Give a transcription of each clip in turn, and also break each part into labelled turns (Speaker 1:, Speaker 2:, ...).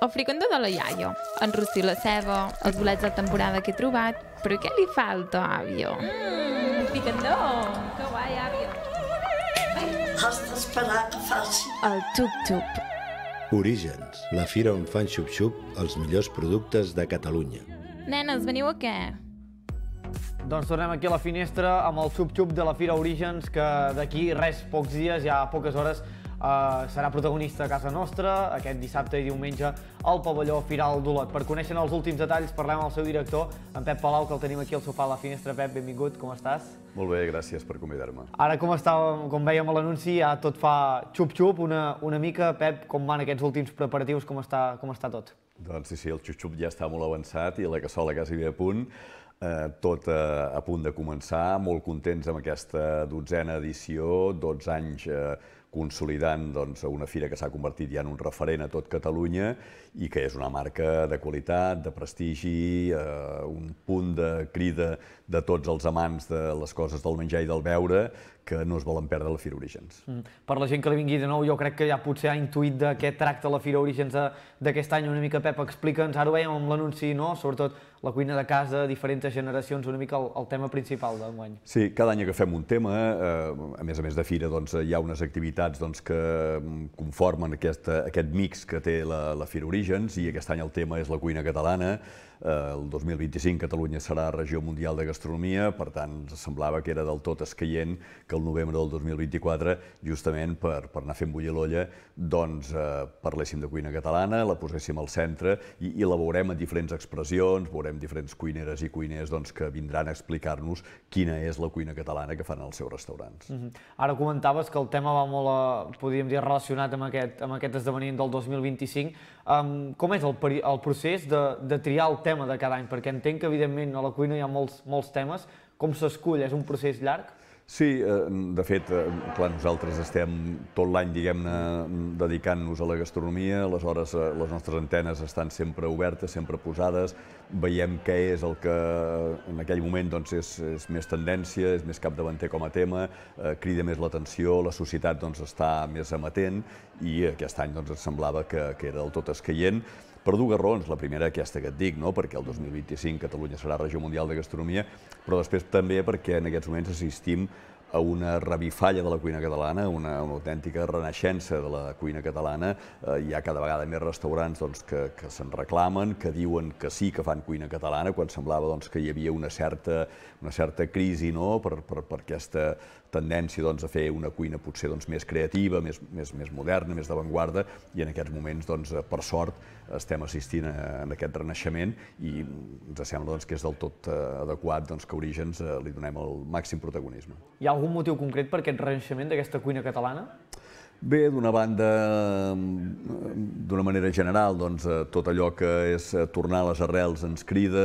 Speaker 1: El fricandó de la iaia, en rostir la ceba, els bolets de temporada que he trobat, però què li falta, àvia?
Speaker 2: Mmm, fricandó, que guai, àvia.
Speaker 3: Has d'esperar que faci.
Speaker 1: El xup-xup.
Speaker 4: Orígens, la fira on fan xup-xup els millors productes de Catalunya.
Speaker 1: Nenes, veniu a què?
Speaker 5: Doncs tornem aquí a la finestra amb el xup-xup de la Fira Orígens, que d'aquí res, pocs dies, ja poques hores, eh, serà protagonista a casa nostra, aquest dissabte i diumenge, al pavelló Firal d'Olot. Per conèixer els últims detalls parlem amb el seu director, en Pep Palau, que el tenim aquí al sofà a la finestra. Pep, benvingut, com estàs?
Speaker 6: Molt bé, gràcies per convidar-me.
Speaker 5: Ara, com estàvem, com veiem a l'anunci, ja tot fa xup-xup una, una mica. Pep, com van aquests últims preparatius, com està, com està tot?
Speaker 6: Doncs sí, sí, el xup-xup ja està molt avançat i la cassola quasi bé a punt. Eh, tot eh, a punt de començar, molt contents amb aquesta dotzena edició, 12 anys eh, consolidant doncs, una fira que s'ha convertit ja en un referent a tot Catalunya i que és una marca de qualitat, de prestigi, eh, un punt de crida de tots els amants de les coses del menjar i del beure que no es volen perdre la Fira Orígens. Mm.
Speaker 5: Per la gent que li vingui de nou, jo crec que ja potser ha intuït de què tracta la Fira Orígens d'aquest any. Una mica, Pep, explica'ns, ara ho veiem amb l'anunci, no? sobretot la cuina de casa, diferents generacions, una mica el, el tema principal d'enguany.
Speaker 6: Sí, cada any agafem un tema, eh, a més a més de fira doncs, hi ha unes activitats doncs, que conformen aquest, aquest mix que té la, la Fira Orígens i aquest any el tema és la cuina catalana, el 2025 Catalunya serà regió mundial de gastronomia, per tant, semblava que era del tot escaient que el novembre del 2024, justament per, per anar fent bullir l'olla, doncs eh, parléssim de cuina catalana, la poséssim al centre i, i la veurem en diferents expressions, veurem diferents cuineres i cuiners doncs, que vindran a explicar-nos quina és la cuina catalana que fan als seus restaurants. Mm -hmm.
Speaker 5: Ara comentaves que el tema va molt, a, podríem dir, relacionat amb aquest, amb aquest esdeveniment del 2025. Um, com és el, el procés de, de triar el tema de cada any? Perquè entenc que, evidentment, a la cuina hi ha molts, molts temes. Com s'escull? És un procés llarg?
Speaker 6: Sí, de fet, clar, nosaltres estem tot l'any, diguem-ne, dedicant-nos a la gastronomia, aleshores les nostres antenes estan sempre obertes, sempre posades, veiem què és el que en aquell moment doncs, és, és més tendència, és més capdavanter com a tema, eh, crida més l'atenció, la societat doncs, està més amatent. I aquest any doncs, ens semblava que, que era del tot escaient per dues raons. La primera, aquesta que et dic, no? perquè el 2025 Catalunya serà regió mundial de gastronomia, però després també perquè en aquests moments assistim a una revifalla de la cuina catalana, una, una autèntica renaixença de la cuina catalana. Eh, hi ha cada vegada més restaurants doncs, que, que se'n reclamen, que diuen que sí que fan cuina catalana, quan semblava doncs, que hi havia una certa, una certa crisi no? per, per, per aquesta tendència doncs, a fer una cuina potser doncs, més creativa, més, més, més moderna, més d'avantguarda, i en aquests moments, doncs, per sort, estem assistint a, a aquest renaixement i ens sembla doncs, que és del tot eh, adequat doncs, que Orígens eh, li donem el màxim protagonisme.
Speaker 5: Hi ha algun motiu concret per aquest renaixement d'aquesta cuina catalana?
Speaker 6: Bé, d'una banda, d'una manera general, doncs, eh, tot allò que és tornar a les arrels ens crida,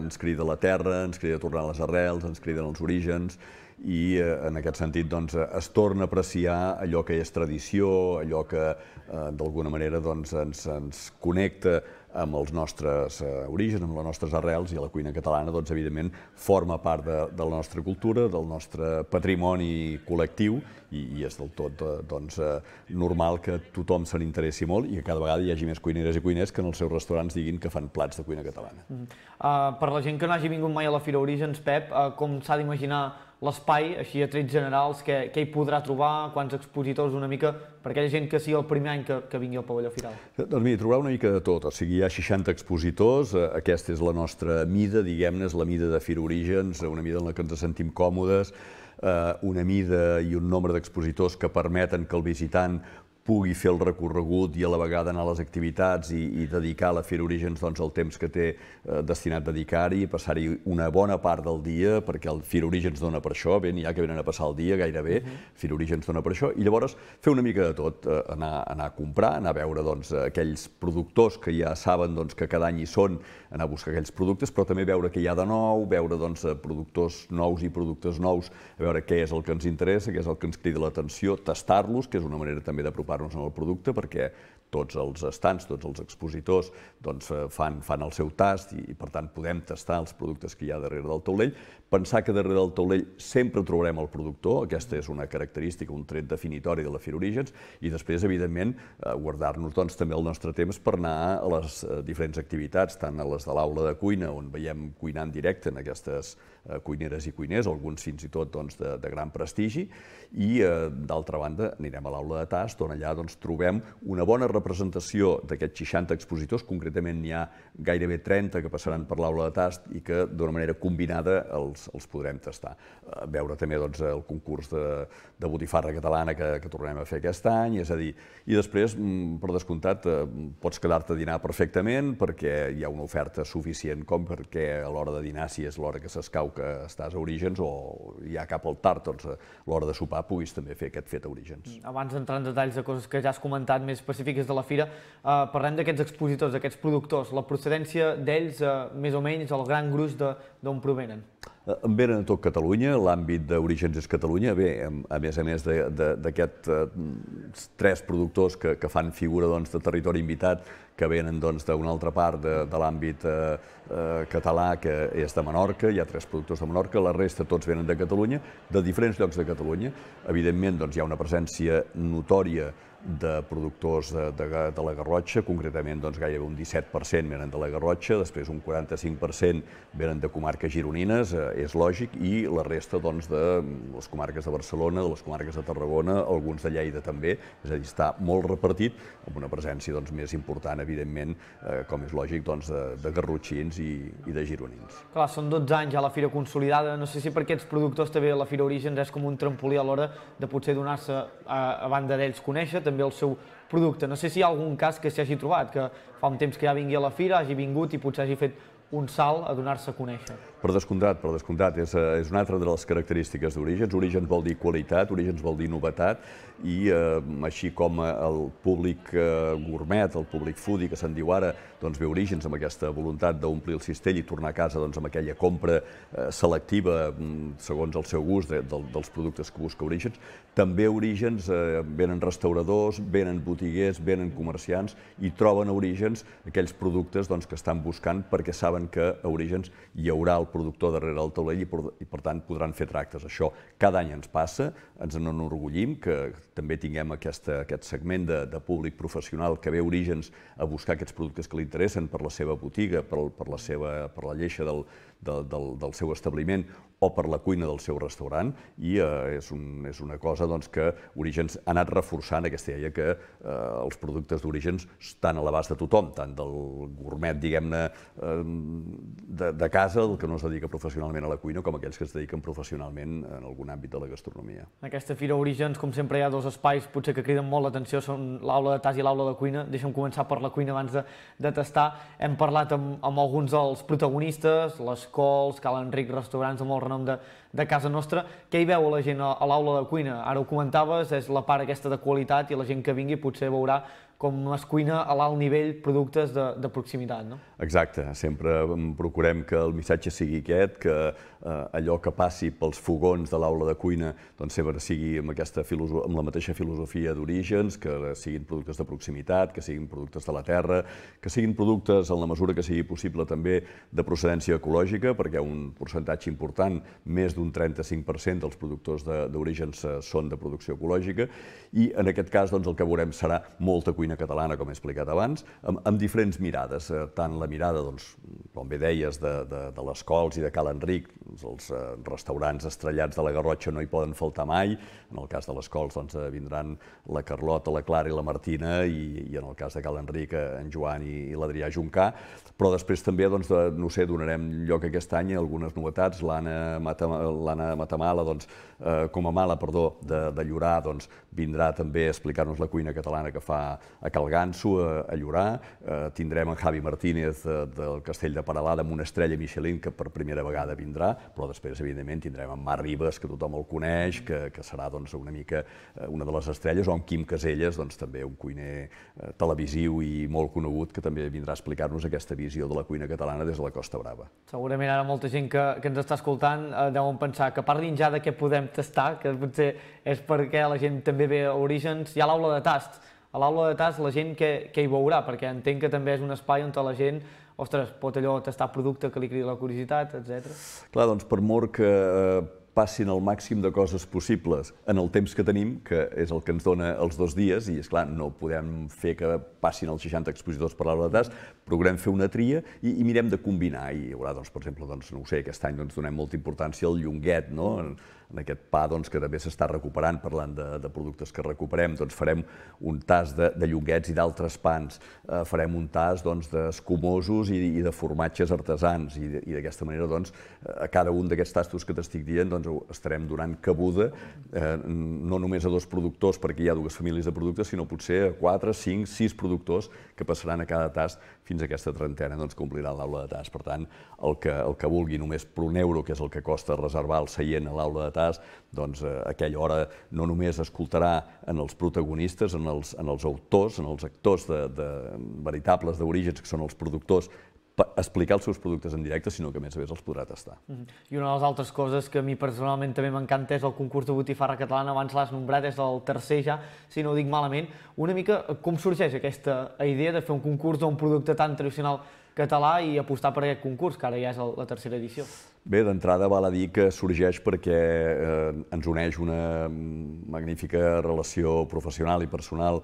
Speaker 6: ens crida la terra, ens crida tornar a les arrels, ens criden els orígens, i en aquest sentit doncs, es torna a apreciar allò que és tradició, allò que eh, d'alguna manera doncs, ens, ens connecta amb els nostres eh, orígens, amb les nostres arrels i la cuina catalana, doncs, evidentment, forma part de, de la nostra cultura, del nostre patrimoni col·lectiu i, i és del tot eh, doncs, eh, normal que tothom se n'interessi molt i que cada vegada hi hagi més cuineres i cuiners que en els seus restaurants diguin que fan plats de cuina catalana. Mm.
Speaker 5: Uh, per la gent que no hagi vingut mai a la Fira Orígens, Pep, uh, com s'ha d'imaginar l'espai, així a trets generals, què, què hi podrà trobar, quants expositors una mica, per aquella gent que sigui el primer any que, que vingui al pavelló Firal?
Speaker 6: Doncs mira, trobarà una mica de tot, o sigui, hi ha 60 expositors, eh, aquesta és la nostra mida, diguem-ne, és la mida de Fira Orígens, una mida en la que ens sentim còmodes, una mida i un nombre d'expositors que permeten que el visitant pugui fer el recorregut i a la vegada anar a les activitats i, i dedicar a la Fira Orígens doncs, el temps que té eh, destinat a dedicar-hi, passar-hi una bona part del dia, perquè el Fira Orígens dona per això, n'hi ha que venen a passar el dia gairebé, uh -huh. Fira Orígens dona per això, i llavors fer una mica de tot, eh, anar, anar a comprar, anar a veure doncs, aquells productors que ja saben doncs, que cada any hi són, anar a buscar aquells productes, però també veure què hi ha de nou, veure doncs, productors nous i productes nous, a veure què és el que ens interessa, què és el que ens crida l'atenció, tastar-los, que és una manera també d'apropar desenvolupar-nos en el producte perquè tots els estants, tots els expositors doncs, eh, fan, fan el seu tast i, i, per tant, podem tastar els productes que hi ha darrere del taulell. Pensar que darrere del taulell sempre trobarem el productor, aquesta és una característica, un tret definitori de la Fira Orígens, i després, evidentment, eh, guardar-nos doncs, també el nostre temps per anar a les eh, diferents activitats, tant a les de l'aula de cuina, on veiem cuinar en directe en aquestes cuineres i cuiners, alguns fins i tot doncs, de, de gran prestigi, i d'altra banda anirem a l'aula de tast, on allà doncs, trobem una bona representació d'aquests 60 expositors, concretament n'hi ha gairebé 30 que passaran per l'aula de tast i que d'una manera combinada els, els podrem tastar. Uh, veure també doncs, el concurs de, de botifarra catalana que, que tornem a fer aquest any, és a dir, i després, mm, per descomptat, uh, pots quedar-te a dinar perfectament perquè hi ha una oferta suficient com perquè a l'hora de dinar, si és l'hora que s'escau que estàs a Orígens o ja cap al tard, doncs a l'hora de sopar puguis també fer aquest fet a Orígens.
Speaker 5: Abans d'entrar en detalls de coses que ja has comentat més específiques de la fira, eh, parlem d'aquests expositors, d'aquests productors, la procedència d'ells, eh, més o menys, el gran gruix d'on provenen.
Speaker 6: Eh, en venen a tot Catalunya, l'àmbit d'Orígens és Catalunya. Bé, a més a més d'aquests eh, tres productors que, que fan figura doncs, de territori invitat, que venen doncs, d'una altra part de, de l'àmbit eh, eh, català, que és de Menorca, hi ha tres productors de Menorca, la resta tots venen de Catalunya, de diferents llocs de Catalunya. Evidentment, doncs, hi ha una presència notòria de productors de, de, de la Garrotxa, concretament doncs, gairebé un 17% venen de la Garrotxa, després un 45% venen de comarques gironines, eh, és lògic, i la resta doncs, de les comarques de Barcelona, de les comarques de Tarragona, alguns de Lleida també, és a dir, està molt repartit, amb una presència doncs, més important, evidentment, eh, com és lògic, doncs, de, de garrotxins i, i de gironins.
Speaker 5: Clar, són 12 anys ja la Fira consolidada, no sé si per aquests productors també la Fira Orígens és com un trampolí a l'hora de potser donar-se a, a banda d'ells conèixer, també el seu producte. No sé si hi ha algun cas que s'hi hagi trobat, que fa un temps que ja vingui a la fira, hagi vingut i potser hagi fet un salt a donar-se a conèixer.
Speaker 6: Per descomptat, per descomptat, és, eh, és una altra de les característiques d'Orígens. Orígens vol dir qualitat, Orígens vol dir novetat, i eh, així com el públic eh, gourmet, el públic foodie que se'n diu ara, doncs ve Orígens amb aquesta voluntat d'omplir el cistell i tornar a casa doncs, amb aquella compra eh, selectiva mm, segons el seu gust de, de, dels productes que busca Orígens. També Orígens eh, venen restauradors, venen botiguers, venen comerciants i troben a Orígens aquells productes doncs, que estan buscant perquè saben que a Orígens hi haurà el productor darrere del taulell i i per tant podran fer tractes. Això cada any ens passa, ens en enorgullim que també tinguem aquesta, aquest segment de, de públic professional que ve Orígens a buscar aquests productes que li interessen per la seva botiga, per, per, la, seva, per la lleixa del, de, del, del seu establiment o per la cuina del seu restaurant i eh, és, un, és una cosa doncs, que Orígens ha anat reforçant aquesta idea que eh, els productes d'Orígens estan a l'abast de tothom, tant del gourmet, diguem-ne, eh, de, de casa, el que no es dedica professionalment a la cuina, com aquells que es dediquen professionalment en algun àmbit de la gastronomia.
Speaker 5: En aquesta Fira Orígens, com sempre, hi ha dos espais potser que criden molt l'atenció, són l'aula de tas i l'aula de cuina. Deixa'm començar per la cuina abans de, de tastar. Hem parlat amb, amb alguns dels protagonistes, les Cols, Cal Enric, restaurants de molt renom de, de casa nostra. Què hi veu la gent a, a l'aula de cuina? Ara ho comentaves, és la part aquesta de qualitat i la gent que vingui potser veurà com es cuina a l'alt nivell productes de, de proximitat, no?
Speaker 6: Exacte, sempre procurem que el missatge sigui aquest, que eh, allò que passi pels fogons de l'aula de cuina doncs sempre sigui amb, aquesta amb la mateixa filosofia d'orígens, que siguin productes de proximitat, que siguin productes de la terra, que siguin productes, en la mesura que sigui possible, també de procedència ecològica, perquè un percentatge important, més d'un 35% dels productors d'orígens eh, són de producció ecològica, i en aquest cas doncs, el que veurem serà molta cuina cuina catalana, com he explicat abans, amb, amb diferents mirades, eh, tant la mirada, doncs, com bé deies, de, de, de les Cols i de Cal Enric, els eh, restaurants estrellats de la Garrotxa no hi poden faltar mai, en el cas de les Cols doncs, eh, vindran la Carlota, la Clara i la Martina, i, i en el cas de Cal Enric, en Joan i, i l'Adrià Juncà, però després també, doncs, de, no sé, donarem lloc aquest any a algunes novetats, l'Anna Matamala, doncs, eh, com a mala, perdó, de, de Llorar, doncs, vindrà també a explicar-nos la cuina catalana que fa a Calganso, a, a Llorar. Eh, tindrem en Javi Martínez de, del Castell de Paralada amb una estrella Michelin que per primera vegada vindrà. però després, evidentment, tindrem en Marc Ribes, que tothom el coneix, que, que serà doncs, una mica eh, una de les estrelles, o en Quim Caselles, doncs, també un cuiner eh, televisiu i molt conegut, que també vindrà a explicar-nos aquesta visió de la cuina catalana des de la Costa Brava.
Speaker 5: Segurament ara molta gent que, que ens està escoltant eh, deuen pensar que parlin ja de què podem tastar, que potser és perquè la gent també ve a Orígens. Hi ha l'aula de tast. A l'aula de tast la gent què, què hi veurà? Perquè entenc que també és un espai on la gent ostres, pot allò tastar producte que li cridi la curiositat, etc.
Speaker 6: Clar, doncs per mort que eh, passin el màxim de coses possibles en el temps que tenim, que és el que ens dona els dos dies, i és clar, no podem fer que passin els 60 expositors per l'hora de tas, procurem fer una tria i, i mirem de combinar. I hi haurà, doncs, per exemple, doncs, no ho sé, aquest any doncs, donem molta importància al llonguet, no? En, aquest pa doncs, que també s'està recuperant, parlant de, de productes que recuperem, doncs farem un tas de, de llonguets i d'altres pans, eh, farem un tas doncs, d'escumosos i, i de formatges artesans, i, i d'aquesta manera doncs, a cada un d'aquests tastos que t'estic dient doncs, estarem donant cabuda eh, no només a dos productors, perquè hi ha dues famílies de productes, sinó potser a quatre, cinc, sis productors que passaran a cada tast fins a aquesta trentena doncs, que ompliran l'aula de tast. Per tant, el que, el que vulgui només per un euro, que és el que costa reservar el seient a l'aula de tast, doncs eh, aquella hora no només escoltarà en els protagonistes, en els, en els autors, en els actors de, de, veritables d'orígens, que són els productors, explicar els seus productes en directe, sinó que a més a més els podrà tastar. Mm -hmm.
Speaker 5: I una de les altres coses que a mi personalment també m'encanta és el concurs de botifarra catalana, abans l'has nombrat, és el tercer ja, si no ho dic malament. Una mica com sorgeix aquesta idea de fer un concurs d'un producte tan tradicional català i apostar per aquest concurs, que ara ja és la tercera edició?
Speaker 6: Bé, d'entrada val a dir que sorgeix perquè eh, ens uneix una magnífica relació professional i personal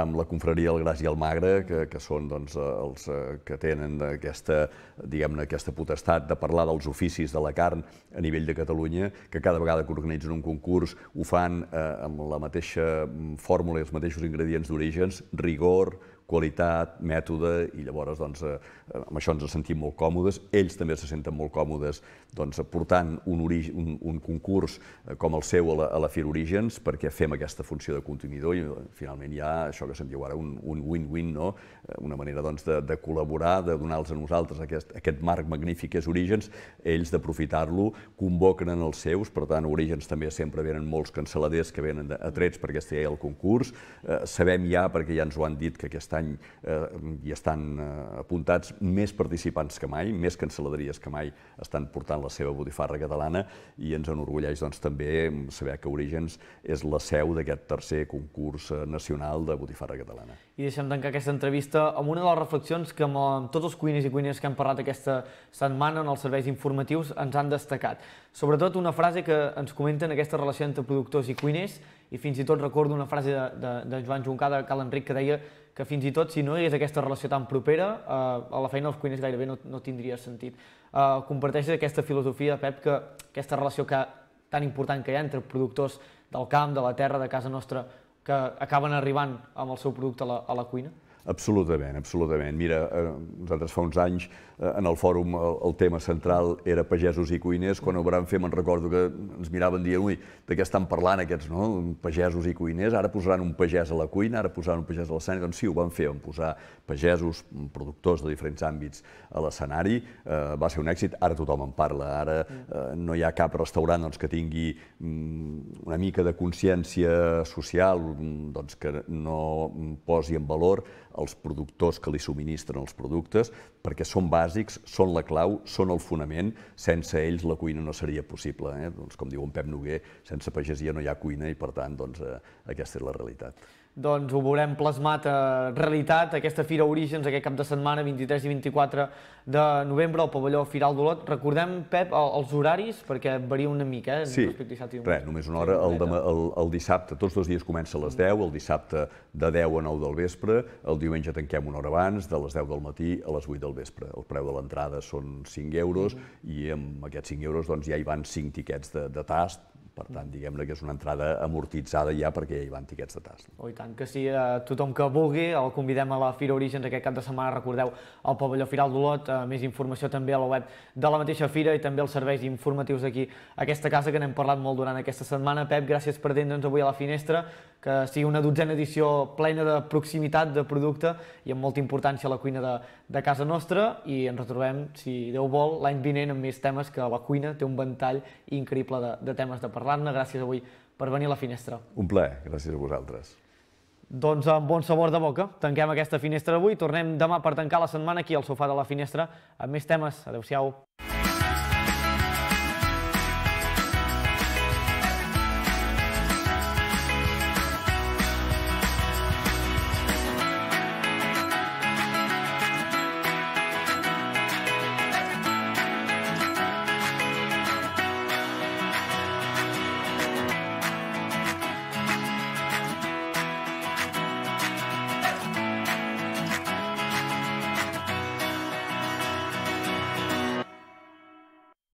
Speaker 6: amb la confraria El Gras i el Magre, que, que són doncs, els eh, que tenen aquesta, diguem aquesta potestat de parlar dels oficis de la carn a nivell de Catalunya, que cada vegada que organitzen un concurs ho fan eh, amb la mateixa fórmula i els mateixos ingredients d'orígens, rigor, qualitat, mètode, i llavors doncs, eh, amb això ens sentim molt còmodes. Ells també se senten molt còmodes doncs, portant un, un, un concurs eh, com el seu a la, a la Fira Orígens perquè fem aquesta funció de contenidor i eh, finalment hi ha això que se'n diu ara un win-win, no? Una manera doncs, de, de col·laborar, de donar-los a nosaltres aquest, aquest marc magnífic que és Orígens, ells d'aprofitar-lo, convoquen en els seus, per tant, Orígens també sempre venen molts canceladers que venen atrets perquè estigui al concurs. Eh, sabem ja, perquè ja ens ho han dit, que aquest any eh, hi estan eh, apuntats més participants que mai, més cancel·laderies que mai estan portant la seva botifarra catalana i ens enorgulleix doncs, també saber que Orígens és la seu d'aquest tercer concurs eh, nacional de botifarra catalana.
Speaker 5: I deixem tancar aquesta entrevista amb una de les reflexions que amb tots els cuiners i cuiners que han parlat aquesta setmana en els serveis informatius ens han destacat. Sobretot una frase que ens comenten aquesta relació entre productors i cuiners i fins i tot recordo una frase de, de, de Joan Juncà, de Cal Enric, que deia que fins i tot si no hi hagués aquesta relació tan propera, eh, a la feina dels cuiners gairebé no, no tindria sentit. Eh, comparteixes aquesta filosofia, Pep, que aquesta relació que, tan important que hi ha entre productors del camp, de la terra, de casa nostra, que acaben arribant amb el seu producte a la, a la cuina?
Speaker 6: Absolutament, absolutament. Mira, eh, nosaltres fa uns anys Eh, en el fòrum el, tema central era pagesos i cuiners. Quan ho vam fer me'n recordo que ens miraven dient, ui, de què estan parlant aquests, no? Pagesos i cuiners, ara posaran un pagès a la cuina, ara posaran un pagès a l'escenari. Doncs sí, ho van fer, van posar pagesos, productors de diferents àmbits a l'escenari. Eh, va ser un èxit, ara tothom en parla. Ara eh, no hi ha cap restaurant doncs, que tingui mm, una mica de consciència social, mm, doncs, que no posi en valor els productors que li subministren els productes, perquè són bàsics, són la clau, són el fonament. Sense ells la cuina no seria possible. Eh? Doncs, com diu en Pep Noguer, sense pagesia no hi ha cuina i, per tant, doncs, eh, aquesta és la realitat
Speaker 5: doncs ho veurem plasmat a realitat, aquesta Fira Orígens, aquest cap de setmana, 23 i 24 de novembre, al pavelló Firal d'Olot. Recordem, Pep, els horaris, perquè varia una mica, eh,
Speaker 6: sí, res, només una hora. El, el, el dissabte, tots dos dies comença a les 10, el dissabte de 10 a 9 del vespre, el diumenge tanquem una hora abans, de les 10 del matí a les 8 del vespre. El preu de l'entrada són 5 euros, mm -hmm. i amb aquests 5 euros doncs, ja hi van 5 tiquets de, de tast, Per tant, diguem-ne que és una entrada amortitzada ja perquè ja hi van tiquets de tas.
Speaker 5: Oh, i tant que sí, eh, tothom que vulgui, el convidem a la Fira Orígens aquest cap de setmana, recordeu, al pavelló Firal d'Olot, eh, més informació també a la web de la mateixa fira i també els serveis informatius d'aquí, aquesta casa que n'hem parlat molt durant aquesta setmana. Pep, gràcies per atendre'ns avui a la finestra, que sigui una dotzena edició plena de proximitat de producte i amb molta importància a la cuina de, de casa nostra i ens retrobem, si Déu vol, l'any vinent amb més temes que la cuina té un ventall increïble de, de temes de parlar-ne. Gràcies avui per venir a la finestra.
Speaker 6: Un plaer, gràcies a vosaltres.
Speaker 5: Doncs amb bon sabor de boca, tanquem aquesta finestra avui. Tornem demà per tancar la setmana aquí al sofà de la finestra amb més temes. Adéu-siau.